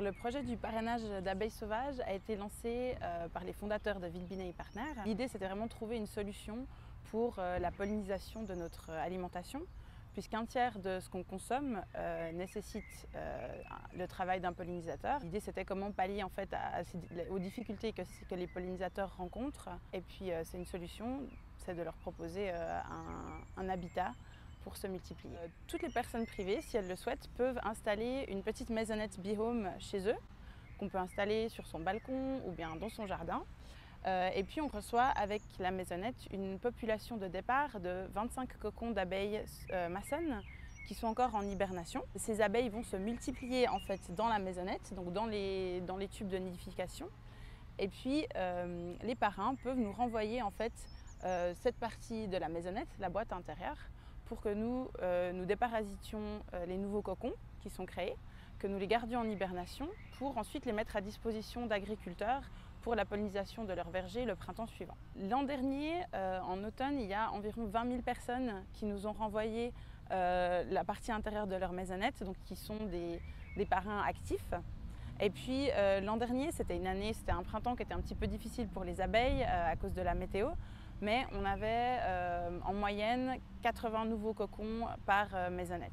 Le projet du parrainage d'abeilles sauvages a été lancé euh, par les fondateurs de Vilbinet et Partners. L'idée c'était vraiment de trouver une solution pour euh, la pollinisation de notre alimentation puisqu'un tiers de ce qu'on consomme euh, nécessite euh, le travail d'un pollinisateur. L'idée c'était comment pallier en fait aux difficultés que, les pollinisateurs rencontrent. Et puis euh, c'est une solution, c'est de leur proposer un, habitat pour se multiplier. toutes les personnes privées, si elles le souhaitent, peuvent installer une petite maisonnette bihome chez eux, qu'on peut installer sur son balcon ou bien dans son jardin. Euh, et puis on reçoit avec la maisonnette une population de départ de 25 cocons d'abeilles euh, maçonnes qui sont encore en hibernation. Ces abeilles vont se multiplier en fait dans la maisonnette, donc dans les, tubes de nidification. Et puis euh, les parrains peuvent nous renvoyer en fait cette partie de la maisonnette, la boîte intérieure, pour que nous nous déparasitions les nouveaux cocons qui sont créés, que nous les gardions en hibernation pour ensuite les mettre à disposition d'agriculteurs pour la pollinisation de leurs vergers le printemps suivant. L'an dernier, euh, en automne, il y a environ 20 000 personnes qui nous ont renvoyé euh, la partie intérieure de leur maisonnette, donc qui sont des, parrains actifs. Et puis euh, l'an dernier, c'était une année, c'était un printemps qui était un petit peu difficile pour les abeilles à cause de la météo, mais on avait en moyenne 80 nouveaux cocons par maisonnette.